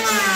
Yeah.